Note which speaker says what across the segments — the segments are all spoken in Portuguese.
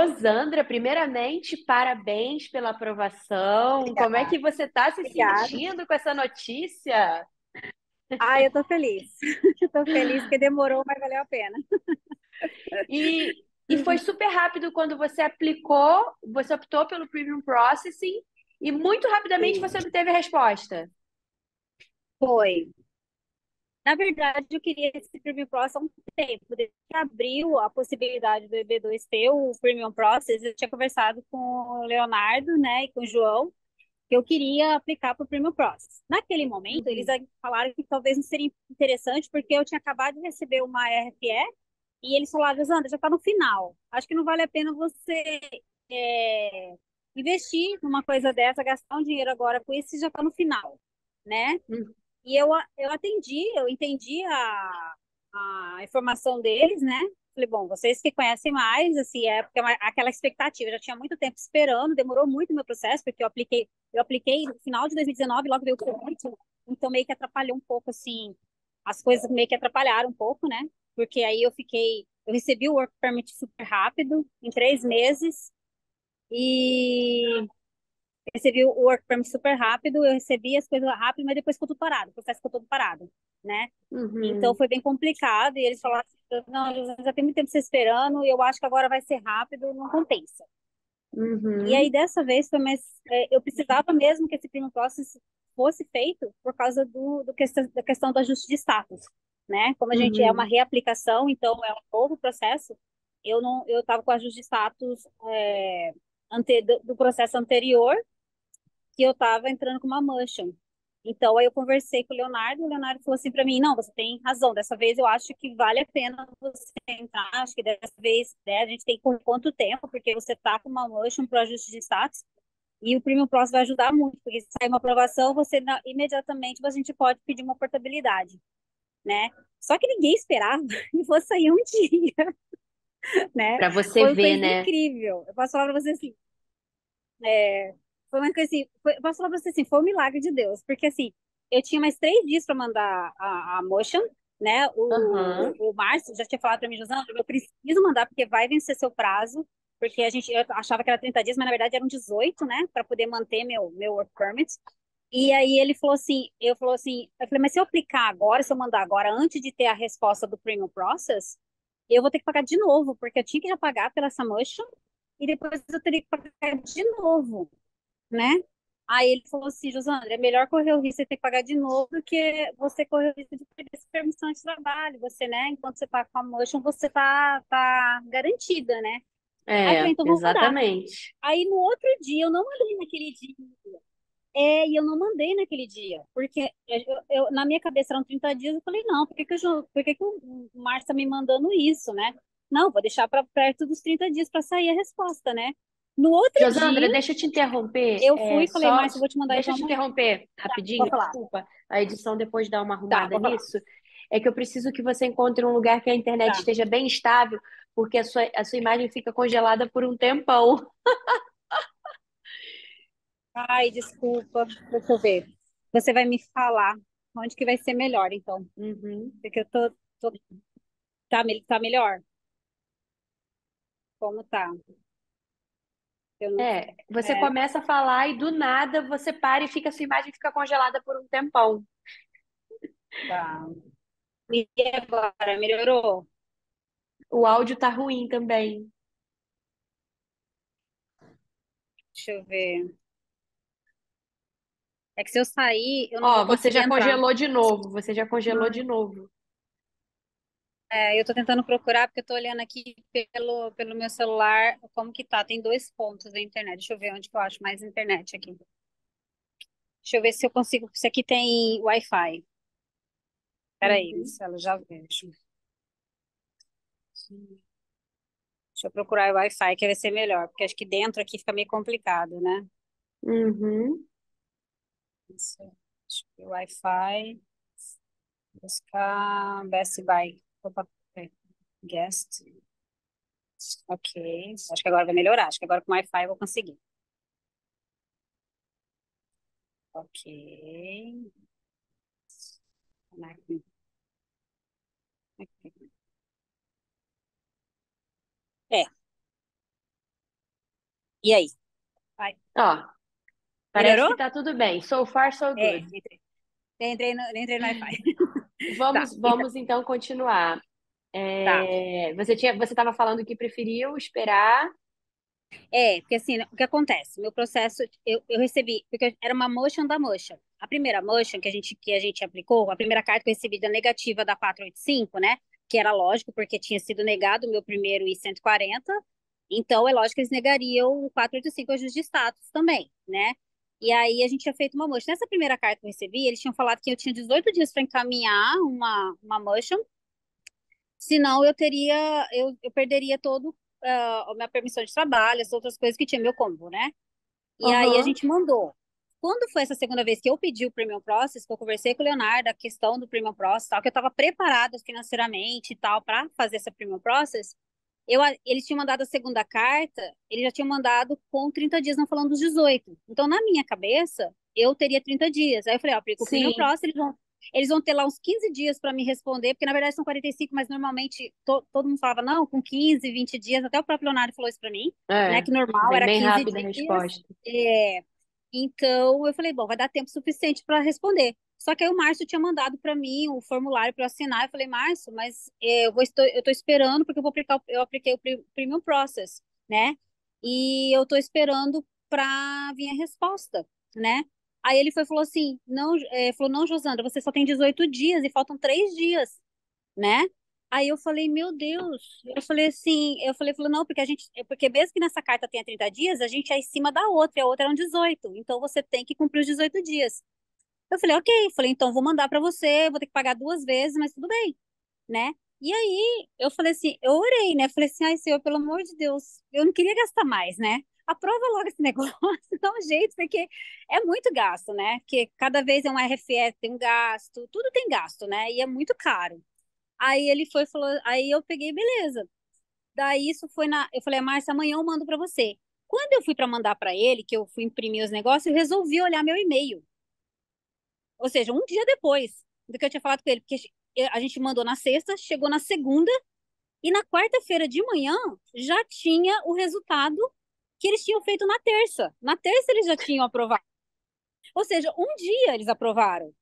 Speaker 1: Rosandra, primeiramente, parabéns pela aprovação.
Speaker 2: Obrigada.
Speaker 1: Como é que você está se
Speaker 2: Obrigada.
Speaker 1: sentindo com essa notícia?
Speaker 2: Ah, eu tô feliz. Tô feliz porque demorou, mas valeu a pena.
Speaker 1: E, e foi super rápido quando você aplicou, você optou pelo Premium Processing e muito rapidamente
Speaker 2: Sim.
Speaker 1: você obteve a resposta.
Speaker 2: Foi. Na verdade, eu queria esse Premium Process há um tempo. Desde que abriu a possibilidade do EB2 ter o Premium Process, eu tinha conversado com o Leonardo, né, e com o João, que eu queria aplicar para o Premium Process. Naquele momento,
Speaker 1: Uhum.
Speaker 2: eles falaram que talvez não seria interessante, porque eu tinha acabado de receber uma RFE, e eles falaram, Sandra, já está no final. Acho que não vale a pena você é, investir numa coisa dessa, gastar um dinheiro agora com isso, já está no final, né?
Speaker 1: Uhum.
Speaker 2: E eu, eu atendi, eu entendi a, a informação deles, né? Falei, bom, vocês que conhecem mais, assim, é porque é uma- aquela expectativa, eu já tinha muito tempo esperando, demorou muito o meu processo, porque eu apliquei, eu apliquei no final de 2019, logo veio o Covid, então meio que atrapalhou um pouco, assim, as coisas meio que atrapalharam um pouco, né? Porque aí eu fiquei, eu recebi o Work Permit super rápido, em três meses, e recebi o Work Permit super rápido, eu recebi as coisas rápido, mas depois ficou tudo parado, o processo ficou todo parado, né?
Speaker 1: Uhum.
Speaker 2: Então foi bem complicado e eles falaram assim, não, já tem muito tempo você esperando e eu acho que agora vai ser rápido, não compensa.
Speaker 1: Uhum.
Speaker 2: E aí dessa vez foi mais, é, eu precisava mesmo que esse primo process fosse feito por causa do, do questão, da questão do ajuste de status, né? Como a gente é uma
Speaker 1: Uhum.
Speaker 2: reaplicação, então é um novo processo, eu não, eu estava com ajuste de status é, ante, do, processo anterior, que eu estava entrando com uma motion. Então, aí eu conversei com o Leonardo, e o Leonardo falou assim para mim, não, você tem razão, dessa vez eu acho que vale a pena você entrar, acho que dessa vez né, a gente tem por quanto tempo, porque você tá com uma motion para ajuste de status, e o Premium Plus vai ajudar muito, porque se sair uma aprovação, você imediatamente a gente pode pedir uma portabilidade, né? Só que ninguém esperava que fosse sair um dia, né?
Speaker 1: Para você
Speaker 2: Foi
Speaker 1: ver, né?
Speaker 2: incrível. Eu posso falar para você assim, é, foi uma coisa assim, foi, eu posso falar pra você assim, foi um milagre de Deus, porque assim, eu tinha mais três dias para mandar a, a motion, né? O,
Speaker 1: Aham.
Speaker 2: o Márcio já tinha falado para mim, Josana, eu preciso mandar porque vai vencer seu prazo, porque a gente eu achava que era 30 dias, mas na verdade eram 18, né? Para poder manter meu, meu work permit. E aí ele falou assim, eu falou assim, eu falei, mas se eu aplicar agora, se eu mandar agora, antes de ter a resposta do premium process, eu vou ter que pagar de novo, porque eu tinha que já pagar pela essa motion e depois eu teria que pagar de novo, né? Aí ele falou assim, Josandra, é melhor correr o risco de ter que pagar de novo do que você correr o risco de perder essa permissão de trabalho. Você, né, enquanto você tá com a motion, você tá, tá garantida, né? Aí eu falei,
Speaker 1: É,
Speaker 2: então
Speaker 1: exatamente.
Speaker 2: Aí no outro dia, eu não mandei naquele dia. É, e eu não mandei naquele dia, porque eu, eu- na minha cabeça eram 30 dias, eu falei, não, por que que, eu, por que que o Márcio tá me mandando isso, né? Não, vou deixar para perto dos 30 dias para sair a resposta, né? No outro
Speaker 1: Josandra,
Speaker 2: dia,
Speaker 1: deixa eu te interromper.
Speaker 2: eu
Speaker 1: É,
Speaker 2: fui e falei,
Speaker 1: só,
Speaker 2: Márcio, vou te mandar
Speaker 1: deixa eu
Speaker 2: isso
Speaker 1: te
Speaker 2: amanhã.
Speaker 1: interromper rapidinho,
Speaker 2: Pode falar.
Speaker 1: desculpa. A edição depois dá uma
Speaker 2: Tá,
Speaker 1: arrumada
Speaker 2: falar.
Speaker 1: nisso. É que eu preciso que você encontre um lugar que a internet
Speaker 2: Tá.
Speaker 1: esteja bem estável, porque a sua, a sua imagem fica congelada por um tempão.
Speaker 2: Ai, desculpa, deixa eu ver. Você vai me falar onde que vai ser melhor, então.
Speaker 1: Uhum.
Speaker 2: Porque eu tô, tô- tá, tá melhor? Como tá? Eu não,
Speaker 1: É, você
Speaker 2: é,
Speaker 1: começa a falar e do nada você para e fica, sua imagem fica congelada por um tempão.
Speaker 2: tá. E agora, melhorou?
Speaker 1: O áudio tá ruim também.
Speaker 2: Deixa eu ver. É que se eu sair, eu não
Speaker 1: Ó,
Speaker 2: vou
Speaker 1: você já
Speaker 2: entrar.
Speaker 1: congelou de novo. Você já congelou de novo.
Speaker 2: É, eu tô tentando procurar, porque eu tô olhando aqui pelo, pelo meu celular como que tá. Tem dois pontos da internet. Deixa eu ver onde que eu acho mais internet aqui. Deixa eu ver se eu consigo. Se aqui tem Wi-Fi. Peraí,
Speaker 1: Uhum.
Speaker 2: Marcelo, já vejo. Deixa eu procurar o Wi-Fi, que vai ser melhor, porque acho que dentro aqui fica meio complicado, né?
Speaker 1: Uhum.
Speaker 2: Isso. Deixa eu ver o Wi-Fi. Buscar Best Buy. Opa, peraí. Guest. Ok. Acho que agora vai melhorar. Acho que agora com Wi-Fi eu vou conseguir. Ok. Connect. Ok. É, E aí?
Speaker 1: Vai. Ó, parece
Speaker 2: Melhorou?
Speaker 1: que tá tudo bem. So far, so
Speaker 2: É,
Speaker 1: good.
Speaker 2: entrei, entrei no, entrei no Wi-Fi. Tá,
Speaker 1: Vamos,
Speaker 2: então,
Speaker 1: vamos então continuar.
Speaker 2: tá.
Speaker 1: É, você tinha, você estava falando que preferiu esperar.
Speaker 2: É, porque assim, o que acontece? Meu processo, eu, eu recebi, porque era uma motion da motion. A primeira motion que a gente, que a gente aplicou, a primeira carta que eu recebi da negativa da 485, né? Que era lógico, porque tinha sido negado o meu primeiro I-140. Então, é lógico que eles negariam o 485 ajuste de status também, né? E aí a gente tinha feito uma motion. Nessa primeira carta que eu recebi, eles tinham falado que eu tinha 18 dias para encaminhar uma, uma motion, senão eu teria, eu, eu perderia todo ah, a minha permissão de trabalho, as outras coisas que tinha meu combo, né? E aí a gente mandou. Quando foi essa segunda vez que eu pedi o Premium Process, que eu conversei com o Leonardo a questão do Premium Process, tal, que eu estava preparada financeiramente e tal para fazer essa Premium Process, eu, eles tinham mandado a segunda carta, eles já tinham mandado com 30 dias, não falando dos 18. Então, na minha cabeça, eu teria 30 dias. Aí eu falei, ó, aplica o
Speaker 1: Sim.
Speaker 2: Process, eles vão, eles vão ter lá uns 15 dias para me responder, porque na verdade são 45, mas normalmente to, todo mundo falava, não, com 15, 20 dias, até o próprio Leonardo falou isso para mim, né,
Speaker 1: É,
Speaker 2: que normal era
Speaker 1: bem
Speaker 2: 15
Speaker 1: rápida a
Speaker 2: dias.
Speaker 1: resposta.
Speaker 2: É, então, eu falei, bom, vai dar tempo suficiente para responder. Só que aí o Márcio tinha mandado para mim o formulário para assinar. Eu falei, Márcio, mas é, eu vou estou, eu esperando porque eu vou aplicar, eu apliquei o pre- Premium Process, né? E eu estou esperando para vir a resposta, né? Aí ele foi falou assim, não, é, falou, não, Josandra, você só tem 18 dias e faltam três dias, né? Aí eu falei, meu Deus, eu falei assim, eu falei, falou, não, porque a gente, é porque mesmo que nessa carta tenha 30 dias, a gente é em cima da outra, a outra eram 18, então você tem que cumprir os 18 dias. Eu falei, ok, falei, então vou mandar para você, vou ter que pagar duas vezes, mas tudo bem, né? E aí eu falei assim, eu orei, né? Falei assim, ai, Senhor, pelo amor de Deus, eu não queria gastar mais, né? Aprova logo esse negócio, dá um jeito, porque é muito gasto, né? Porque cada vez é um RFE, tem um gasto, tudo tem gasto, né? E é muito caro. Aí ele foi falou, aí eu peguei, beleza. Daí isso foi na, eu falei, Márcia, amanhã eu mando para você. Quando eu fui para mandar para ele, que eu fui imprimir os negócios, eu resolvi olhar meu e-mail. Ou seja, um dia depois do que eu tinha falado com ele, porque a gente mandou na sexta, chegou na segunda, e na quarta-feira de manhã já tinha o resultado que eles tinham feito na terça. Na terça eles já tinham aprovado. Ou seja, um dia eles aprovaram.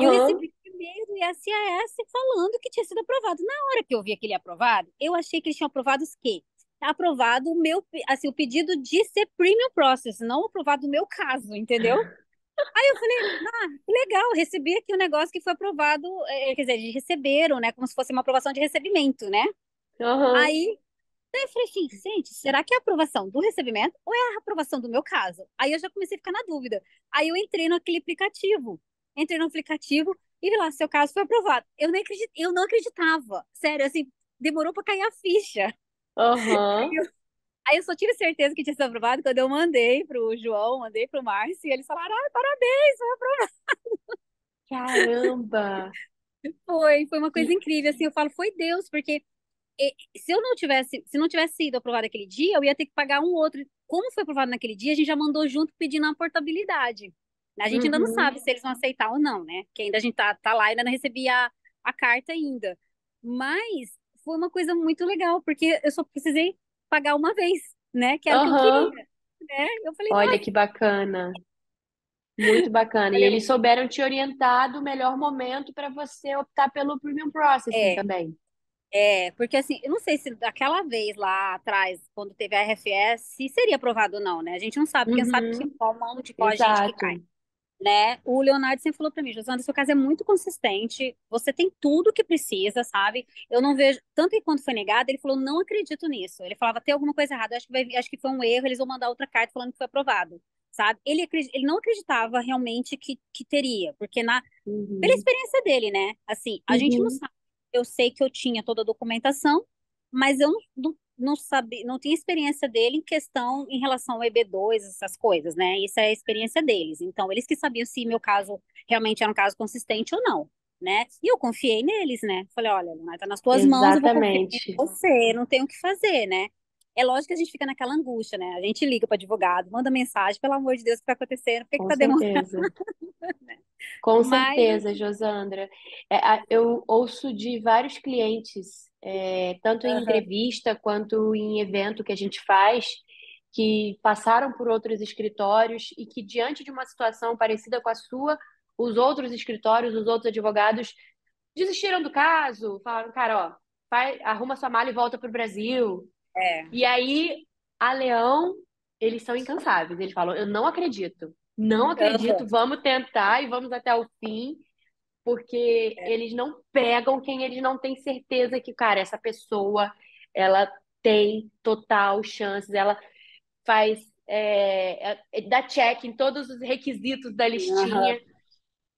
Speaker 2: E eu recebi e-mail do ISAS falando que tinha sido aprovado. Na hora que eu vi aquele aprovado, eu achei que eles tinham aprovado o quê? Aprovado o meu, assim, o pedido de ser premium process, não aprovado o meu caso, entendeu? Aí eu falei, ah, legal, recebi aqui um negócio que foi aprovado, é, quer dizer, eles receberam, né, como se fosse uma aprovação de recebimento, né?
Speaker 1: Aham.
Speaker 2: Aí, eu falei assim, gente, será que é a aprovação do recebimento ou é a aprovação do meu caso? Aí eu já comecei a ficar na dúvida. Aí eu entrei naquele aplicativo, entrei no aplicativo e vi lá, seu caso foi aprovado. Eu nem acredit... eu não acreditava, sério, assim, demorou para cair a ficha.
Speaker 1: Aham.
Speaker 2: Aí eu só tive certeza que tinha sido aprovado quando eu mandei pro João, mandei pro Márcio, e eles falaram, ah, parabéns, foi aprovado.
Speaker 1: Caramba!
Speaker 2: Foi, foi uma coisa incrível, assim, eu falo, foi Deus, porque e- se eu não tivesse, se não tivesse sido aprovado aquele dia, eu ia ter que pagar um outro. Como foi aprovado naquele dia, a gente já mandou junto pedindo a portabilidade. A gente ainda não
Speaker 1: Uhum.
Speaker 2: sabe se eles vão aceitar ou não, né? Que ainda a gente tá, tá lá, ainda não recebi a, a carta ainda. Mas foi uma coisa muito legal, porque eu só precisei pagar uma vez, né? Que era o que eu
Speaker 1: Aham.
Speaker 2: queria, né? Eu falei,
Speaker 1: Olha que bacana. Muito bacana. E eles souberam te orientar do melhor momento para você optar pelo Premium Processing
Speaker 2: É,
Speaker 1: também.
Speaker 2: é, porque assim, eu não sei se daquela vez lá atrás, quando teve a RFS, se seria aprovado ou não, né? A gente não sabe, porque sabe que
Speaker 1: Uhum.
Speaker 2: qual mão de qual a gente que cai.
Speaker 1: Exato.
Speaker 2: Né? O Leonardo sempre falou para mim, Josana, seu caso é muito consistente, você tem tudo que precisa, sabe? Eu não vejo, tanto que quando foi negado, ele falou, não acredito nisso. Ele falava, tem alguma coisa errada, acho que vai, acho que foi um erro, eles vão mandar outra carta falando que foi aprovado, sabe? Ele, ele não acreditava realmente que, que teria, porque na, pela
Speaker 1: Uhum.
Speaker 2: experiência dele, né? Assim, a gente não
Speaker 1: Uhum.
Speaker 2: sabe. Eu sei que eu tinha toda a documentação, mas eu não, não, sabia, não tinha experiência dele em questão em relação ao EB2, essas coisas, né? Isso é a experiência deles. Então, eles que sabiam se meu caso realmente era um caso consistente ou não, né? E eu confiei neles, né? Falei, olha, Leonardo, tá nas tuas mãos,
Speaker 1: Exatamente.
Speaker 2: você, não tenho o que fazer, né? É lógico que a gente fica naquela angústia, né? A gente liga para advogado, manda mensagem, pelo amor de Deus, o que tá acontecendo? Por que que
Speaker 1: Com
Speaker 2: tá demorando?
Speaker 1: certeza. Com
Speaker 2: Mas,
Speaker 1: certeza, Josandra. É, eu ouço de vários clientes, é, tanto em
Speaker 2: aham,
Speaker 1: entrevista quanto em evento que a gente faz, que passaram por outros escritórios e que, diante de uma situação parecida com a sua, os outros escritórios, os outros advogados desistiram do caso, falaram, cara, ó, vai, arruma sua mala e volta para o Brasil.
Speaker 2: É.
Speaker 1: E aí, a Leão, eles são incansáveis. Eles falam, eu não acredito, não acredito, uhum. vamos tentar e vamos até o fim, porque é. eles não pegam quem eles não têm certeza que, cara, essa pessoa, ela tem total chances, ela faz, é, é, dá check em todos os requisitos da listinha. Uhum.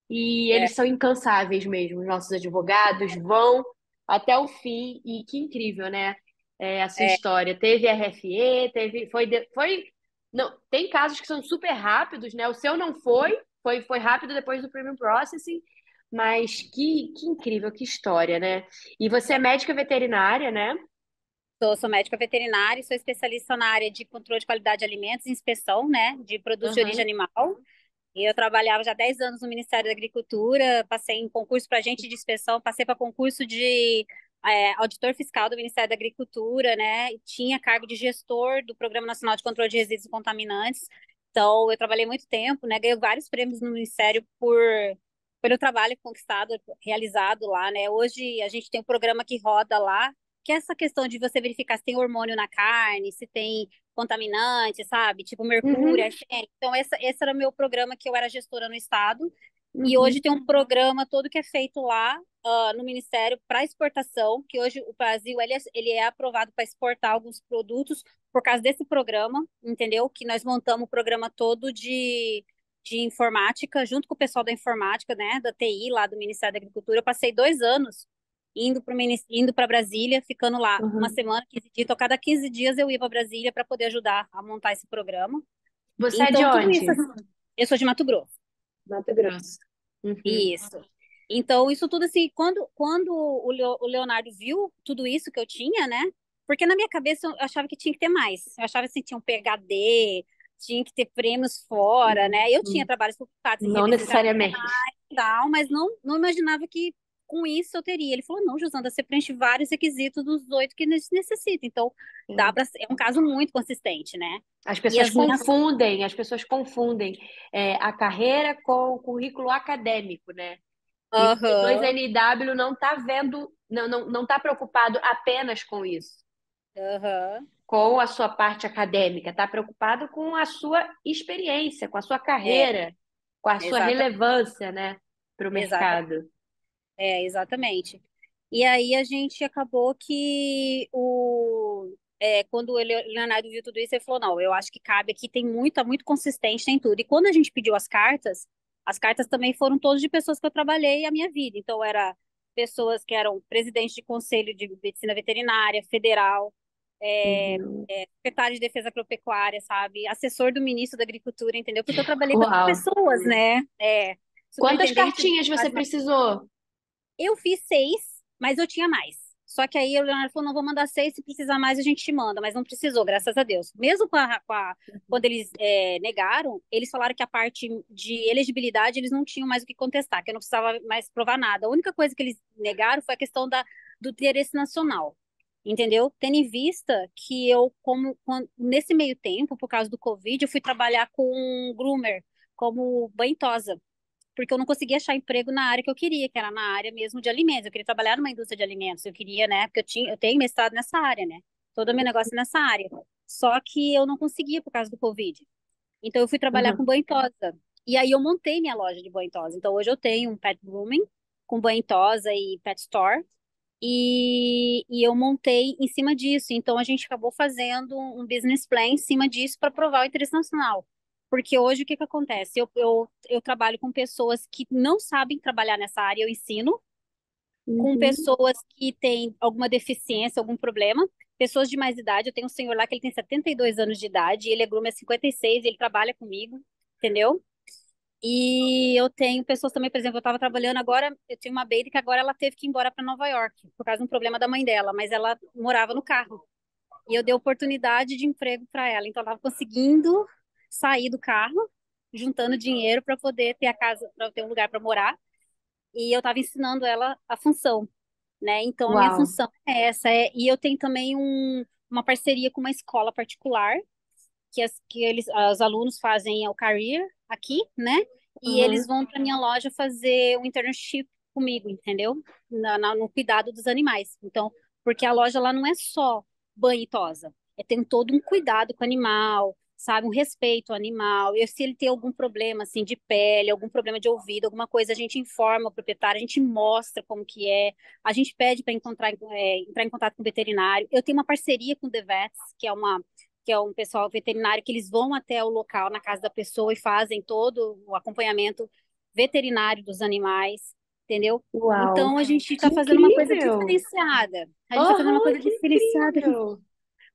Speaker 1: E eles é. são incansáveis mesmo, os nossos advogados vão até o fim, e que incrível, né? É, a sua é. história. Teve RFE, teve. Foi, foi. Não, tem casos que são super rápidos, né? O seu não foi, foi, foi rápido depois do Premium Processing, mas que, que incrível, que história, né? E você é médica veterinária, né?
Speaker 2: Sou, sou médica veterinária e sou especialista na área de controle de qualidade de alimentos e inspeção, né, de produtos uhum. de origem animal. E eu trabalhava já 10 anos no Ministério da Agricultura, passei em concurso para agente de inspeção, passei para concurso de é, auditor fiscal do Ministério da Agricultura, né, e tinha cargo de gestor do Programa Nacional de Controle de Resíduos Contaminantes. Então, eu trabalhei muito tempo, né, ganhei vários prêmios no Ministério por pelo trabalho conquistado, realizado lá, né? Hoje a gente tem um programa que roda lá, que é essa questão de você verificar se tem hormônio na carne, se tem contaminante, sabe? Tipo mercúrio, uhum. Então, essa, esse era o meu programa que eu era gestora no estado. Uhum. E hoje tem um programa todo que é feito lá uh, no Ministério para exportação, que hoje o Brasil ele é, ele é aprovado para exportar alguns produtos por causa desse programa, entendeu? Que nós montamos o programa todo de, de informática, junto com o pessoal da informática, né, da TI lá do Ministério da Agricultura. Eu passei dois anos indo para indo para Brasília, ficando lá uhum. uma semana, 15 dias. Então, cada 15 dias eu ia para Brasília para poder ajudar a montar esse programa.
Speaker 1: Você então, é de onde? Isso,
Speaker 2: eu sou de Mato Grosso.
Speaker 1: Mato Grosso. Uhum.
Speaker 2: Isso. Então, isso tudo assim, quando, quando o Leonardo viu tudo isso que eu tinha, né? Porque na minha cabeça eu achava que tinha que ter mais. Eu achava assim, tinha um PHD, tinha que ter prêmios fora, né? Eu tinha trabalhos publicados.
Speaker 1: Não necessariamente.
Speaker 2: Tal, mas não, não imaginava que com isso eu teria. Ele falou, não, Josanda, você preenche vários requisitos dos oito que necessita. Então, Sim. dá para é um caso muito consistente, né?
Speaker 1: As pessoas as confundem, as pessoas confundem é, a carreira com o currículo acadêmico, né? Uhum. O 2NW não está vendo, não, não, não tá preocupado apenas com isso.
Speaker 2: Uhum.
Speaker 1: Com a sua parte acadêmica, está preocupado com a sua experiência, com a sua carreira, é. com a sua relevância, né, para o mercado.
Speaker 2: É, exatamente. E aí a gente acabou que o é, quando o Leonardo viu tudo isso, ele falou: não, eu acho que cabe aqui, tem muito, tá muito consistente, tem tudo. E quando a gente pediu as cartas, as cartas também foram todas de pessoas que eu trabalhei a minha vida. Então, era pessoas que eram presidente de conselho de medicina veterinária, federal, é, uhum. é, secretário de defesa agropecuária, sabe? Assessor do ministro da agricultura, entendeu? Porque eu trabalhei Uau. com pessoas, né? É,
Speaker 1: Quantas cartinhas você precisou?
Speaker 2: Eu fiz seis, mas eu tinha mais. Só que aí o Leonardo falou: não, vou mandar seis, se precisar mais a gente te manda, mas não precisou, graças a Deus. Mesmo com a, com a quando eles é, negaram, eles falaram que a parte de elegibilidade eles não tinham mais o que contestar, que eu não precisava mais provar nada. A única coisa que eles negaram foi a questão da, do interesse nacional. Entendeu? Tendo em vista que eu, como quando, nesse meio tempo, por causa do Covid, eu fui trabalhar com um groomer, como banhosa porque eu não conseguia achar emprego na área que eu queria, que era na área mesmo de alimentos. Eu queria trabalhar numa indústria de alimentos, eu queria, né? Porque eu, tinha, eu tenho mestrado nessa área, né? Todo o meu negócio é nessa área. Só que eu não conseguia por causa do Covid. Então eu fui trabalhar uhum. com banho tosa. E aí eu montei minha loja de banho tosa. Então hoje eu tenho um pet grooming com banho tosa e pet store. E, e eu montei em cima disso. Então a gente acabou fazendo um business plan em cima disso para provar o interesse nacional. Porque hoje o que, que acontece? Eu, eu, eu trabalho com pessoas que não sabem trabalhar nessa área, eu ensino, uhum. com pessoas que têm alguma deficiência, algum problema, pessoas de mais idade. Eu tenho um senhor lá que ele tem 72 anos de idade, ele é groomer 56, ele trabalha comigo, entendeu? E eu tenho pessoas também, por exemplo, eu estava trabalhando agora, eu tinha uma baby que agora ela teve que ir embora para Nova York, por causa de um problema da mãe dela, mas ela morava no carro. E eu dei oportunidade de emprego para ela, então ela estava conseguindo sair do carro, juntando dinheiro para poder ter a casa, para ter um lugar para morar. E eu estava ensinando ela a função, né? Então Uau. a minha função é essa. É, e eu tenho também um, uma parceria com uma escola particular que, as, que eles, os alunos fazem o career aqui, né? E
Speaker 1: Uhum.
Speaker 2: eles vão para minha loja fazer um internship comigo, entendeu? Na, na- no cuidado dos animais. Então, porque a loja lá não é só banho e tosa, é tem todo um cuidado com o animal, sabe? Um respeito ao animal. E se ele tem algum problema, assim, de pele, algum problema de ouvido, alguma coisa, a gente informa o proprietário, a gente mostra como que é, a gente pede para encontrar, é, entrar em contato com o veterinário. Eu tenho uma parceria com o The Vets, que é uma que é um pessoal veterinário que eles vão até o local na casa da pessoa e fazem todo o acompanhamento veterinário dos animais, entendeu?
Speaker 1: Uau.
Speaker 2: Então a gente está fazendo uma coisa diferenciada. A gente está fazendo uma coisa diferenciada.
Speaker 1: incrível.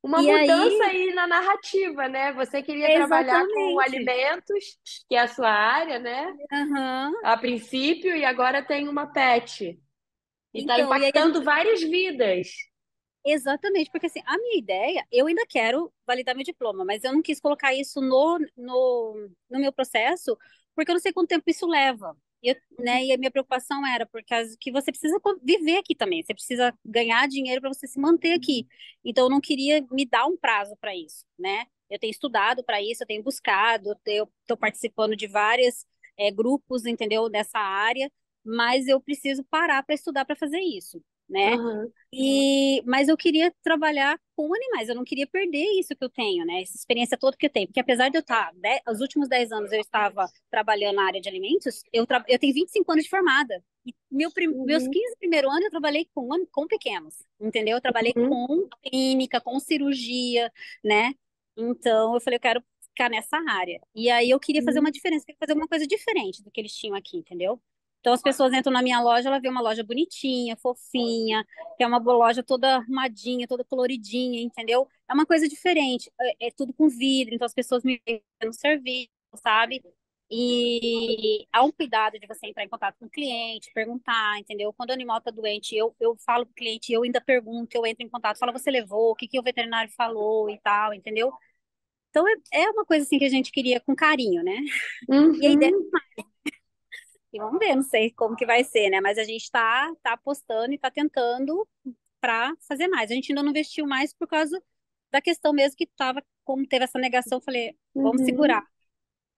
Speaker 1: Uma
Speaker 2: E aí-
Speaker 1: mudança aí na narrativa, né? Você queria trabalhar com
Speaker 2: Exatamente.
Speaker 1: alimentos, que é a sua área, né?
Speaker 2: Aham.
Speaker 1: A princípio, e agora tem uma pet. E tá
Speaker 2: Então, aí
Speaker 1: impactando várias vidas.
Speaker 2: Exatamente, porque assim, a minha ideia, eu ainda quero validar meu diploma, mas eu não quis colocar isso no, no, no meu processo, porque eu não sei quanto tempo isso leva. E, eu, né, e a minha preocupação era porque que você precisa viver aqui também, você precisa ganhar dinheiro para você se manter aqui. Então eu não queria me dar um prazo para isso, né? Eu tenho estudado para isso, eu tenho buscado, eu estou participando de vários grupos, entendeu, dessa área, mas eu preciso parar para estudar para fazer isso, né?
Speaker 1: Aham.
Speaker 2: E, mas eu queria trabalhar com animais, eu não queria perder isso que eu tenho, né? Essa experiência toda que eu tenho. Porque apesar de eu estar, de, os últimos 10 anos eu estava trabalhando na área de alimentos, eu, tra, eu tenho 25 anos de formada. E meu, prim,
Speaker 1: Uhum.
Speaker 2: meus 15 primeiros anos eu trabalhei com, com pequenos, entendeu? Eu trabalhei
Speaker 1: Uhum.
Speaker 2: com clínica, com cirurgia, né? Então eu falei, eu quero ficar nessa área. E aí eu queria fazer
Speaker 1: Uhum.
Speaker 2: uma diferença, queria fazer uma coisa diferente do que eles tinham aqui, entendeu? Então as pessoas entram na minha loja, ela vê uma loja bonitinha, fofinha, que é uma loja toda arrumadinha, toda coloridinha, entendeu? É uma coisa diferente, é, é tudo com vidro, então as pessoas me veem no serviço, sabe? E há um cuidado de você entrar em contato com o cliente, perguntar, entendeu? Quando o animal está doente, eu, eu falo com o cliente, eu ainda pergunto, eu entro em contato, falo, você levou, o que, que o veterinário falou e tal, entendeu? Então é, é uma coisa assim que a gente queria com carinho, né? E a ideia
Speaker 1: Uhum.
Speaker 2: E vamos ver, não sei como que vai ser, né? Mas a gente está tá apostando e está tentando para fazer mais. A gente ainda não investiu mais por causa da questão mesmo que tava, como teve essa negação, eu falei, vamos
Speaker 1: Uhum.
Speaker 2: segurar.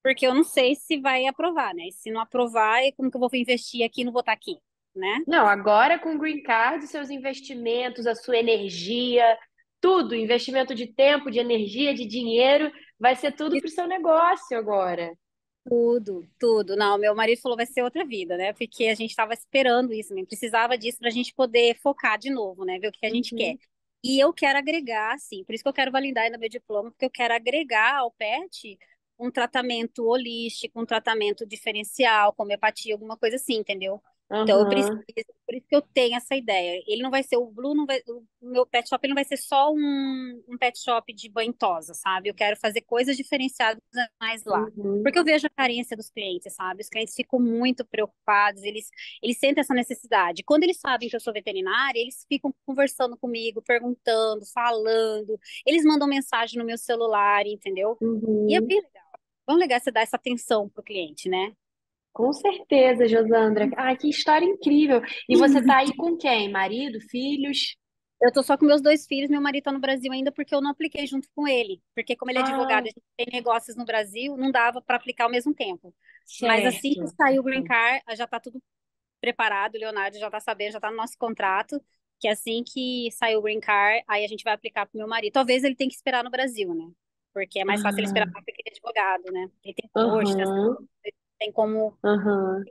Speaker 2: Porque eu não sei se vai aprovar, né? E se não aprovar, como que eu vou investir aqui e não vou estar aqui, né?
Speaker 1: Não, agora com o Green Card, seus investimentos, a sua energia, tudo, investimento de tempo, de energia, de dinheiro, vai ser tudo pro seu negócio agora.
Speaker 2: Tudo, tudo. Não, meu marido falou vai ser outra vida, né? Porque a gente estava esperando isso, né? Precisava disso para a gente poder focar de novo, né? Ver o que a gente
Speaker 1: Uhum.
Speaker 2: quer. E eu quero agregar, sim, por isso que eu quero validar ainda meu diploma, porque eu quero agregar ao PET um tratamento holístico, um tratamento diferencial, como hepatia, alguma coisa assim, entendeu? Então eu preciso, por isso que eu tenho essa ideia. Ele não vai ser o Blue, não vai, o meu pet shop ele não vai ser só um, um pet shop de banho tosa, sabe? Eu quero fazer coisas diferenciadas animais lá.
Speaker 1: Uhum.
Speaker 2: Porque eu vejo a carência dos clientes, sabe? Os clientes ficam muito preocupados, eles, eles sentem essa necessidade. Quando eles sabem que eu sou veterinária, eles ficam conversando comigo, perguntando, falando. Eles mandam mensagem no meu celular, entendeu? E é
Speaker 1: Uhum.
Speaker 2: bem legal. Bom legal você dar essa atenção pro cliente, né?
Speaker 1: Com certeza, Josandra. Ai, que história incrível. E você tá aí com quem? Marido, filhos?
Speaker 2: Eu tô só com meus dois filhos, meu marido tá no Brasil ainda porque eu não apliquei junto com ele. Porque como ele é
Speaker 1: Ah,
Speaker 2: advogado, a gente tem negócios no Brasil, não dava para aplicar ao mesmo tempo. Mas assim que
Speaker 1: certo.
Speaker 2: sair o Green Card, já tá tudo preparado, o Leonardo já tá sabendo, já tá no nosso contrato, que assim que sair o Green Card, aí a gente vai aplicar pro meu marido. Talvez ele tenha que esperar no Brasil, né? Porque é mais fácil ele esperar
Speaker 1: Ah,
Speaker 2: porque ele é advogado, né? Ele tem posto, tem como,
Speaker 1: aham.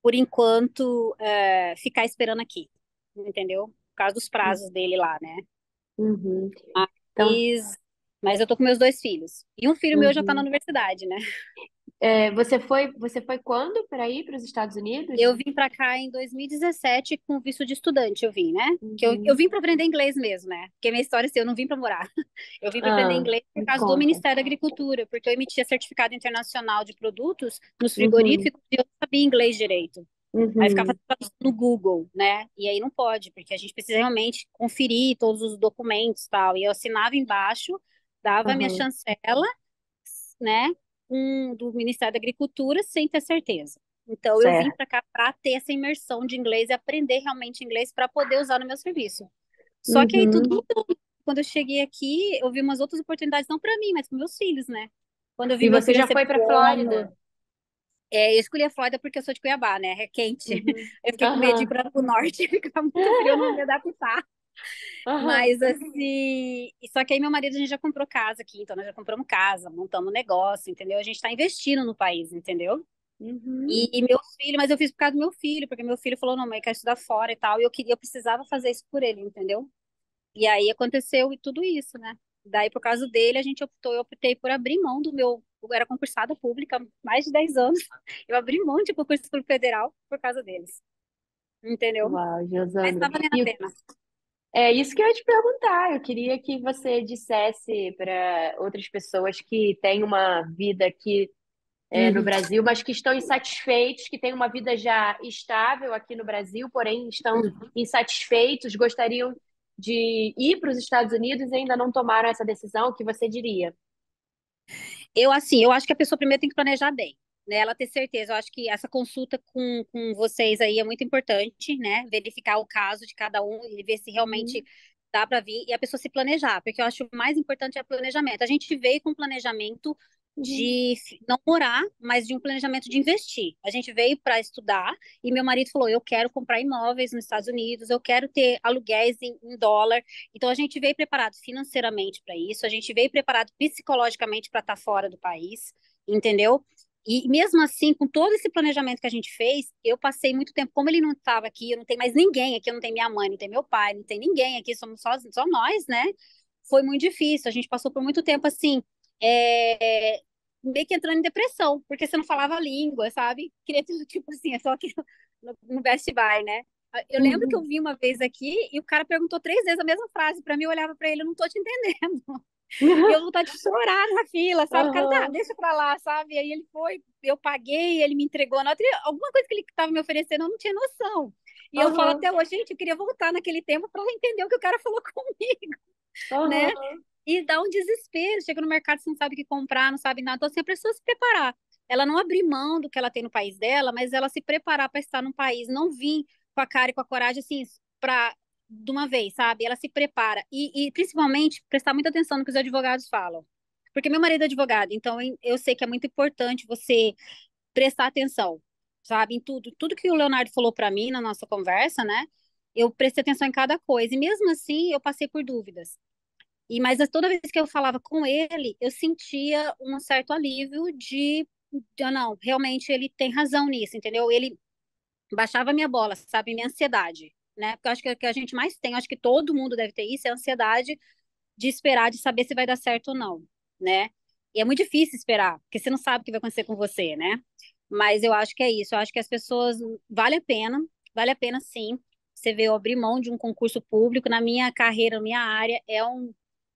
Speaker 2: por enquanto, é, ficar esperando aqui, entendeu? Por causa dos prazos dele lá, né?
Speaker 1: Uhum. Então,
Speaker 2: Mas, mas eu tô com meus dois filhos. E um filho meu já tá na
Speaker 1: uhum.
Speaker 2: universidade, né?
Speaker 1: É, você foi, você foi quando para ir para os Estados Unidos?
Speaker 2: Eu vim pra cá em 2017 com visto de estudante, eu vim, né? Que eu, eu
Speaker 1: Uhum.
Speaker 2: vim pra aprender inglês mesmo, né? Porque minha história é assim, eu não vim pra morar. Eu vim aprender
Speaker 1: Ah,
Speaker 2: inglês por causa do
Speaker 1: conta.
Speaker 2: Ministério da Agricultura, porque eu emitia certificado internacional de produtos nos
Speaker 1: Uhum,
Speaker 2: frigoríficos e eu não sabia inglês direito. Aí ficava
Speaker 1: uhum,
Speaker 2: no Google, né? E aí não pode, porque a gente precisa realmente conferir todos os documentos e tal. E eu assinava embaixo, dava a minha chancela, né? Um, do Ministério da Agricultura sem ter certeza. Então eu vim
Speaker 1: certo.
Speaker 2: para cá para ter essa imersão de inglês e aprender realmente inglês para poder usar no meu serviço. Só que aí tudo
Speaker 1: Uhum,
Speaker 2: mudou, quando eu cheguei aqui, eu vi umas outras oportunidades, não para mim, mas para meus filhos, né? Quando eu vi
Speaker 1: E você já foi para Flórida?
Speaker 2: É, eu escolhi a Flórida porque eu sou de Cuiabá, né? É quente.
Speaker 1: Uhum.
Speaker 2: Eu fiquei com medo de ir para o norte, ficar muito frio, eu não ia me adaptar.
Speaker 1: Aham.
Speaker 2: Mas assim, só que aí meu marido a gente já comprou casa aqui, então nós já compramos casa, montamos negócio, entendeu? A gente está investindo no país, entendeu?
Speaker 1: Uhum.
Speaker 2: E, e meu filho, mas eu fiz por causa do meu filho, porque meu filho falou, não, mãe, eu quero estudar fora e tal, e eu queria, eu precisava fazer isso por ele, entendeu? E aí aconteceu e tudo isso, né? Daí, por causa dele, a gente optou, eu optei por abrir mão do meu, eu era concursada pública há mais de 10 anos, eu abri mão de concurso público federal por causa deles, entendeu?
Speaker 1: Uau,
Speaker 2: Mas tá valendo a pena.
Speaker 1: É isso que eu ia te perguntar. Eu queria que você dissesse para outras pessoas que têm uma vida aqui é, no
Speaker 2: Uhum.
Speaker 1: Brasil, mas que estão insatisfeitos, que têm uma vida já estável aqui no Brasil, porém estão insatisfeitos, gostariam de ir para os Estados Unidos e ainda não tomaram essa decisão, o que você diria?
Speaker 2: Eu, assim, eu acho que a pessoa primeiro tem que planejar bem, né? Ela ter certeza. Eu acho que essa consulta com, com vocês aí é muito importante, né? Verificar o caso de cada um e ver se realmente
Speaker 1: Uhum,
Speaker 2: dá para vir e a pessoa se planejar, porque eu acho que o mais importante é o planejamento. A gente veio com planejamento
Speaker 1: uhum,
Speaker 2: de f- não morar, mas de um planejamento de investir. A gente veio para estudar e meu marido falou: eu quero comprar imóveis nos Estados Unidos, eu quero ter aluguéis em, em dólar. Então a gente veio preparado financeiramente para isso, a gente veio preparado psicologicamente para estar fora do país, entendeu? E mesmo assim, com todo esse planejamento que a gente fez, eu passei muito tempo, como ele não estava aqui, eu não tenho mais ninguém aqui, eu não tenho minha mãe, não tenho meu pai, não tem ninguém aqui, somos só, só nós, né? Foi muito difícil, a gente passou por muito tempo assim, é, meio que entrando em depressão, porque você não falava a língua, sabe? Queria ter, tipo assim, é só aqui no, no Best Buy, né? Eu lembro que eu
Speaker 1: uhum,
Speaker 2: vi uma vez aqui e o cara perguntou três vezes a mesma frase para mim, eu olhava para ele, eu não tô te entendendo. E eu vontade de chorar na fila, sabe? O cara, tá, deixa pra lá, sabe? Aí ele foi, eu paguei, ele me entregou a nota. Alguma coisa que ele estava me oferecendo, eu não tinha noção. E eu falo até hoje, gente, eu queria voltar naquele tempo para entender o que o cara falou comigo, né? E dá um desespero. Chega no mercado, você não sabe o que comprar, não sabe nada. Então, assim, a pessoa se preparar. Ela não abrir mão do que ela tem no país dela, mas ela se preparar para estar num país, não vir com a cara e com a coragem, assim, para de uma vez, sabe? Ela se prepara. E, e, principalmente, prestar muita atenção no que os advogados falam. Porque meu marido é advogado, então eu sei que é muito importante você prestar atenção, sabe? Em tudo. Tudo que o Leonardo falou para mim na nossa conversa, né? Eu prestei atenção em cada coisa. E mesmo assim, eu passei por dúvidas. E mas toda vez que eu falava com ele, eu sentia um certo alívio de, de, ah, não, realmente ele tem razão nisso, entendeu? Ele baixava minha bola, sabe, minha ansiedade, né? Porque eu acho que o que a gente mais tem, acho que todo mundo deve ter isso, é a ansiedade de esperar, de saber se vai dar certo ou não, né? E é muito difícil esperar, porque você não sabe o que vai acontecer com você, né? Mas eu acho que é isso, eu acho que as pessoas, vale a pena, vale a pena sim. Você vê eu abrir mão de um concurso público na minha carreira, na minha área, é um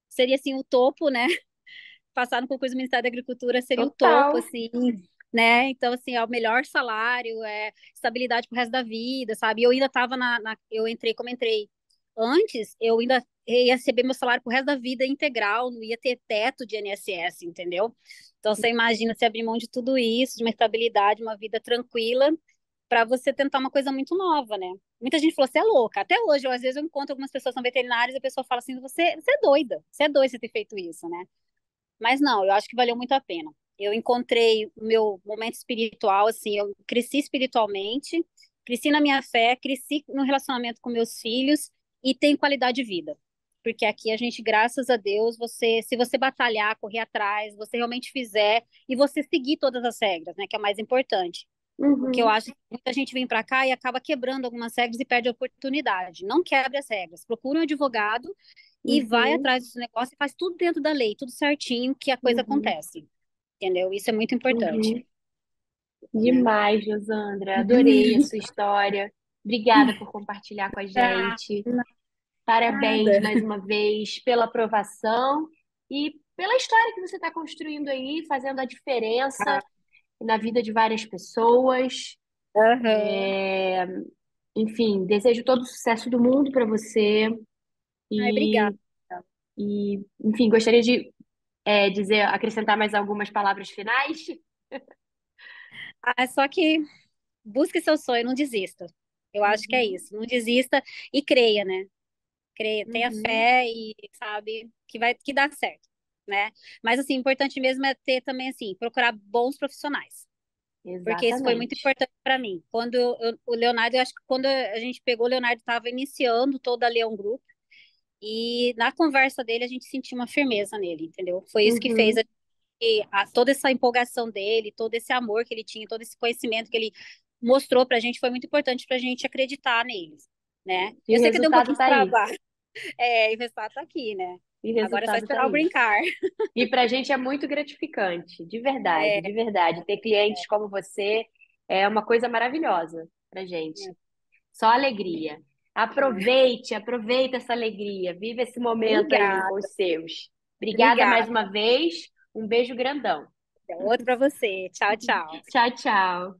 Speaker 2: seria assim o topo, né? Passar no concurso do Ministério da Agricultura seria o topo,
Speaker 1: total.
Speaker 2: assim, né? Então, assim, é o melhor salário, é estabilidade pro resto da vida, sabe? Eu ainda tava na, na- eu entrei como entrei antes, eu ainda ia receber meu salário pro resto da vida integral, não ia ter teto de INSS, entendeu? Então, você imagina se abrir mão de tudo isso, de uma estabilidade, uma vida tranquila, para você tentar uma coisa muito nova, né? Muita gente falou, você é louca. Até hoje, eu, às vezes, eu encontro algumas pessoas que são veterinárias e a pessoa fala assim, você, você é doida, você é doida você ter feito isso, né? Mas não, eu acho que valeu muito a pena. Eu encontrei o meu momento espiritual, assim, eu cresci espiritualmente, cresci na minha fé, cresci no relacionamento com meus filhos e tenho qualidade de vida. Porque aqui a gente, graças a Deus, você, se você batalhar, correr atrás, você realmente fizer e você seguir todas as regras, né, que é mais importante. Porque eu
Speaker 1: Uhum,
Speaker 2: acho que muita gente vem para cá e acaba quebrando algumas regras e perde a oportunidade. Não quebre as regras. Procure um advogado e vai
Speaker 1: uhum,
Speaker 2: atrás desse negócio e faz tudo dentro da lei, tudo certinho, que a coisa
Speaker 1: uhum,
Speaker 2: acontece. Entendeu? Isso é muito importante,
Speaker 1: uhum. Demais, Josandra. Adorei a sua história. Obrigada por compartilhar com a
Speaker 2: Ah,
Speaker 1: gente. Parabéns
Speaker 2: nada.
Speaker 1: mais uma vez pela aprovação e pela história que você está construindo aí, fazendo a diferença na vida de várias pessoas.
Speaker 2: Aham.
Speaker 1: É, Enfim, desejo todo o sucesso do mundo para você
Speaker 2: Ai, obrigada.
Speaker 1: e, e, enfim, gostaria de é, dizer, acrescentar mais algumas palavras finais.
Speaker 2: Ah, só que busque seu sonho, não desista. Eu acho que é
Speaker 1: Uhum,
Speaker 2: isso. Não desista e creia, né? Creia, tenha
Speaker 1: Uhum,
Speaker 2: fé e sabe que vai que dá certo, né? Mas assim, importante mesmo é ter também assim, procurar bons profissionais, porque isso foi muito
Speaker 1: exatamente.
Speaker 2: importante para mim. Quando eu- o Leonardo, eu acho que quando a gente pegou o Leonardo estava iniciando toda a Leão Group e na conversa dele a gente sentiu uma firmeza nele, entendeu? Foi isso que fez a,
Speaker 1: Uhum.
Speaker 2: gente- a- toda essa empolgação dele, todo esse amor que ele tinha, todo esse conhecimento que ele mostrou pra gente foi muito importante pra gente acreditar neles, né?
Speaker 1: E
Speaker 2: Eu
Speaker 1: o
Speaker 2: sei que deu um pouquinho de
Speaker 1: tá aí.
Speaker 2: trabalho, é, e o resultado tá aqui, né?
Speaker 1: O
Speaker 2: Agora é só
Speaker 1: tá
Speaker 2: esperar o
Speaker 1: aí.
Speaker 2: brincar.
Speaker 1: E para a gente é muito gratificante, de verdade,
Speaker 2: É,
Speaker 1: de verdade. Ter clientes como você é uma coisa maravilhosa para gente.
Speaker 2: é,
Speaker 1: Só alegria. Aproveite, aproveite essa alegria. Viva esse momento aí com
Speaker 2: Obrigada,
Speaker 1: os seus. Obrigada mais
Speaker 2: obrigada.
Speaker 1: uma vez. Um beijo grandão.
Speaker 2: Outro pra você. Tchau, tchau.
Speaker 1: Tchau, tchau.